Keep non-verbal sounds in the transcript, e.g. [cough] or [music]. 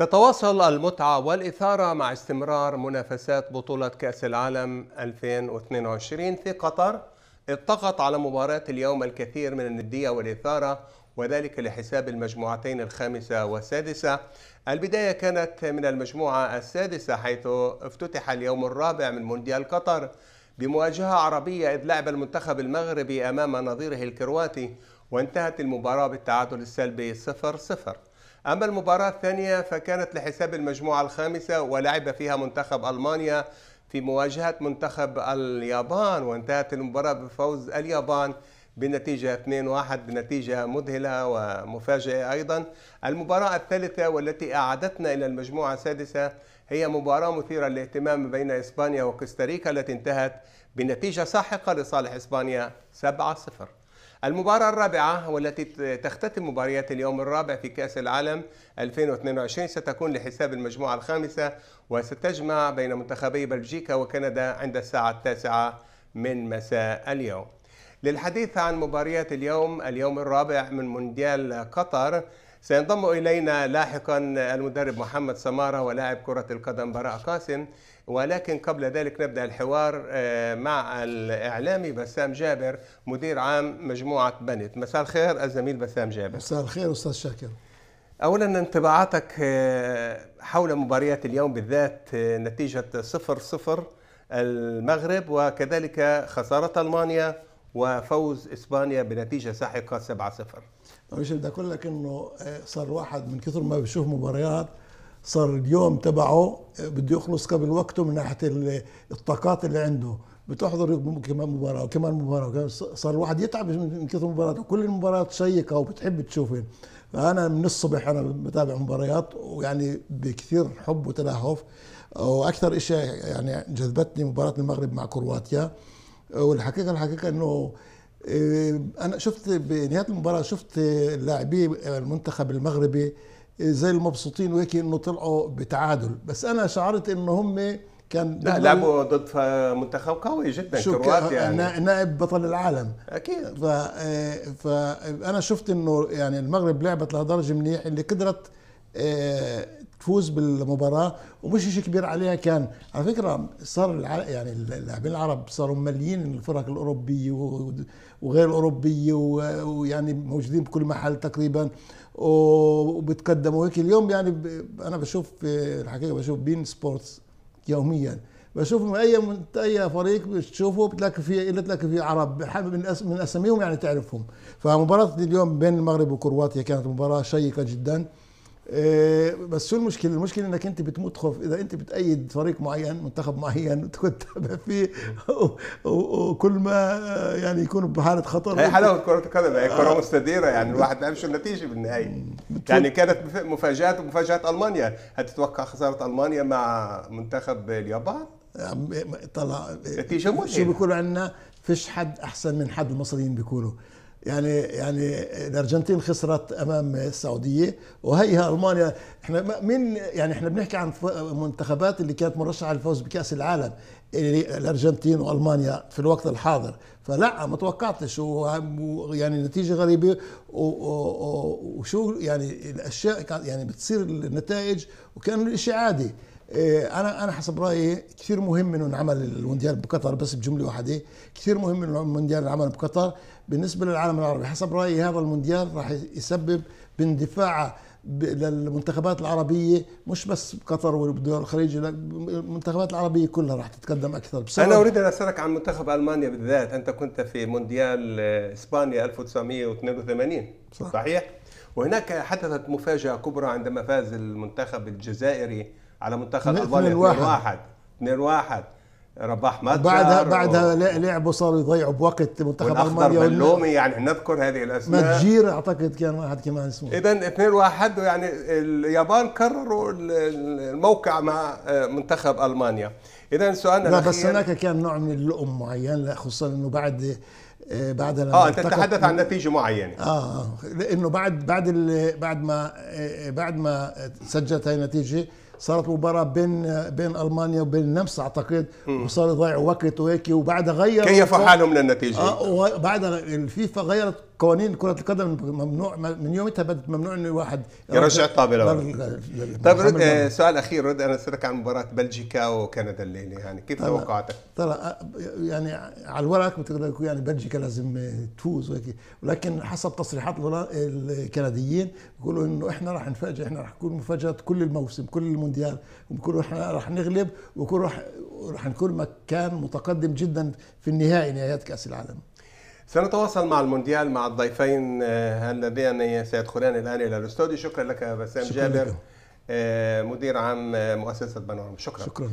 تتواصل المتعة والإثارة مع استمرار منافسات بطولة كأس العالم 2022 في قطر. اطغت على مباراة اليوم الكثير من الندية والإثارة وذلك لحساب المجموعتين الخامسة والسادسة. البداية كانت من المجموعة السادسة حيث افتتح اليوم الرابع من مونديال قطر. بمواجهة عربية إذ لعب المنتخب المغربي أمام نظيره الكرواتي وانتهت المباراة بالتعادل السلبي 0-0 أما المباراة الثانية فكانت لحساب المجموعة الخامسة ولعب فيها منتخب ألمانيا في مواجهة منتخب اليابان وانتهت المباراة بفوز اليابان بنتيجة 2-1 بنتيجة مذهلة ومفاجئة أيضا. المباراة الثالثة والتي أعادتنا إلى المجموعة السادسة هي مباراة مثيرة للاهتمام بين إسبانيا وكوستاريكا التي انتهت بنتيجة ساحقة لصالح إسبانيا 7-0 المباراة الرابعة والتي تختتم مباريات اليوم الرابع في كأس العالم 2022 ستكون لحساب المجموعة الخامسة وستجمع بين منتخبي بلجيكا وكندا عند الساعة التاسعة من مساء اليوم. للحديث عن مباريات اليوم اليوم الرابع من مونديال قطر سينضم إلينا لاحقا المدرب محمد سمارة ولاعب كرة القدم براء قاسم. ولكن قبل ذلك نبدأ الحوار آه، مع الإعلامي بسام جابر مدير عام مجموعة بنت. مساء الخير الزميل بسام جابر. مساء الخير أستاذ شاكر. أولا انطباعاتك آه، حول مباريات اليوم بالذات آه، نتيجة صفر صفر المغرب وكذلك خسارة ألمانيا. وفوز إسبانيا بنتيجة ساحقة 7-0 أول شيء بدي أقول لك إنه صار واحد من كثر ما بيشوف مباريات صار اليوم تبعه بده يخلص قبل وقته من ناحية الطاقات اللي عنده. بتحضر كمان مباراة وكمان مباراة صار الواحد يتعب من كثر المباريات وكل المباريات شيقة وبتحب تشوفها فانا من الصبح أنا بتابع مباريات ويعني بكثير حب وتلهف. وأكثر شيء يعني جذبتني مباراة المغرب مع كرواتيا. والحقيقة الحقيقة إنه إيه، أنا شفت بنهاية المباراة شفت لاعبي المنتخب المغربي زي المبسوطين وهيك إنه طلعوا بتعادل. بس أنا شعرت إنه هم كان لا لعبوا ضد منتخب قوي جدا كرواتيا يعني. نائب بطل العالم. أكيد. ف فانا شفت إنه يعني المغرب لعبت لهالدرجة منيح اللي قدرت آه، تفوز بالمباراة ومش شيء كبير عليها كان. على فكرة صار. يعني اللاعبين العرب صاروا مليين الفرق الأوروبية وغير الأوروبية ويعني موجودين بكل محل تقريبا. وبتقدموا هيك. اليوم يعني أنا بشوف الحقيقة بشوف بين سبورتس يوميا. بشوف أي أي فريق بتشوفه بتلاقي فيه إلا تلاقي فيه عرب. من من أساميهم يعني تعرفهم. فمباراة اليوم بين المغرب وكرواتيا كانت مباراة شيقة جدا. بس شو المشكلة؟ المشكلة إنك أنت بتموت خوف. إذا أنت بتأيد فريق معين منتخب معين [laughs] تتابع فيه وكل ما يعني يكون بحالة خطر. هي حلاوة كرة القدم هي كرة مستديرة يعني الواحد ما بيعرفش النتيجة بالنهاية. يعني كانت مفاجآت ومفاجآت ألمانيا. هتتوقع خسارة ألمانيا مع منتخب اليابان؟ طلع نتيجة مذهلة. شو بيقولوا عندنا فيش حد أحسن من حد المصريين بيقولوا. يعني يعني الارجنتين خسرت أمام السعودية وهيها ألمانيا. إحنا مين يعني إحنا بنحكي عن منتخبات اللي كانت مرشحة للفوز بكأس العالم الأرجنتين وألمانيا في الوقت الحاضر. فلا ما توقعتش. ويعني نتيجة غريبة. وشو يعني الأشياء يعني بتصير النتائج وكان الشيء عادي. أنا أنا حسب رأيي كثير مهم إنه نعمل المونديال بقطر بس بجملة واحدة كثير مهم إنه المونديال نعمل بقطر بالنسبة للعالم العربي حسب رأيي هذا المونديال راح يسبب باندفاع للمنتخبات العربية مش بس قطر والدول الخليج المنتخبات العربية كلها راح تتقدم أكثر بسبب أنا أريد أن أسألك عن منتخب ألمانيا بالذات أنت كنت في مونديال إسبانيا 1982 صح. صحيح؟ وهناك حدثت مفاجأة كبرى عندما فاز المنتخب الجزائري على منتخب ألمانيا 2-1 2-1 رباح متجر بعدها بعدها و... لعبوا صاروا يضيعوا بوقت منتخب ألمانيا بلومي يعني نذكر هذه الأسماء. متجير أعتقد كان واحد كمان اسمه. اذا 2 1 يعني اليابان كرروا الموقع مع منتخب ألمانيا. اذا سؤالنا لا بس هناك كان نوع من اللؤم معين خصوصا إنه بعد بعد آه أنت تتحدث عن نتيجة معينة. آه لأنه بعد بعد بعد ما بعد ما سجلت هاي النتيجة صارت مباراة بين بين ألمانيا وبين النمسا أعتقد وصار يضيعوا وقت وهيك وبعدها غيروا كيفوا حالهم للنتيجة؟ آه وبعدها الفيفا غيرت قوانين كرة القدم ممنوع من يومتها بدت ممنوع إنه واحد يرجع الطابه طيب سؤال أخير رد أنا أسألك عن مباراة بلجيكا وكندا الليلة يعني كيف توقعاتك؟ ترى يعني على الورق بتقدر يعني بلجيكا لازم تفوز وهيك. ولكن حسب تصريحات الكنديين بيقولوا إنه إحنا راح نفاجئ إحنا راح نكون مفاجاه كل الموسم كل المونديال وبيقولوا إحنا راح نغلب وكل راح راح نكون مكان متقدم جدا في النهائي نهائيات كأس العالم. سنتواصل مع المونديال مع الضيفين اللذين سيدخلان الآن إلى الاستوديو. شكرا لك بسام شكرا جابر لك. مدير عام مؤسسة بنورم شكرا. شكرا.